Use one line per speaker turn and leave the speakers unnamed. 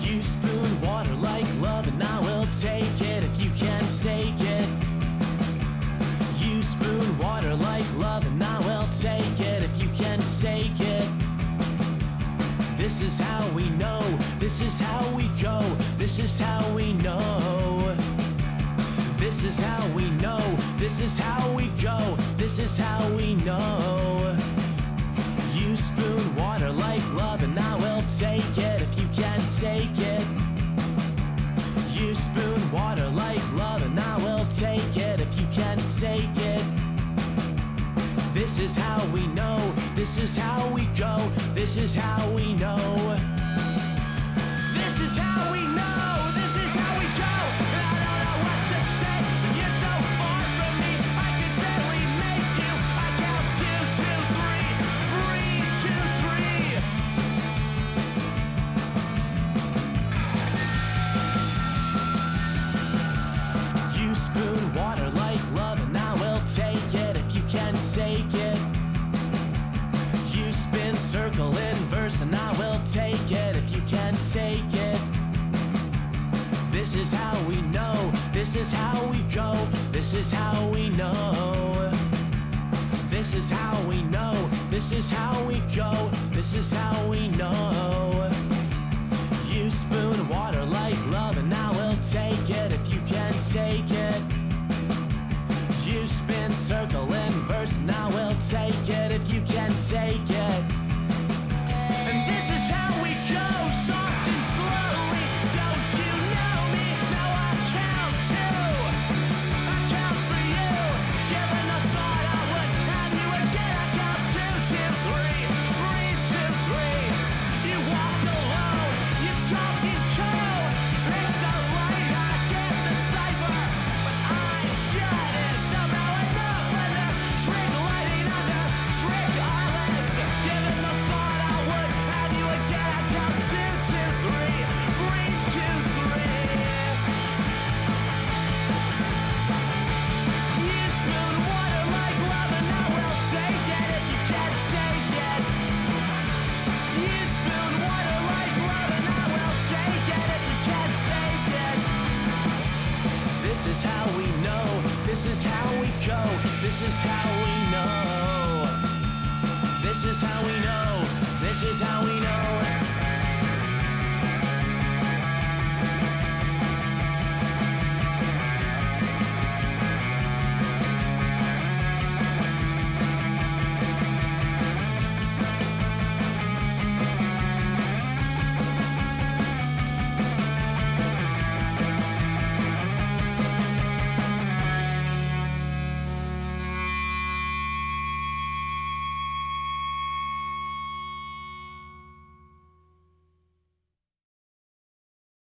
You spoon water like love, and I will take it if you can take it. You spoon water like love, and I will take it if you can take it. This is how we know, this is how we go, this is how we know. This is how we know, this is how we go, this is how we know. Spoon water like love, and I will take it if you can take it. You spoon water like love, and I will take it if you can take it. This is how we know, this is how we go, this is how we know. This is how we know, take it if you can't take it. This is how we know, this is how we go, this is how we know. This is how we know, this is how we go, this is how we know. You spoon water like love, and I this is how we know. This is how we know, this is how we know.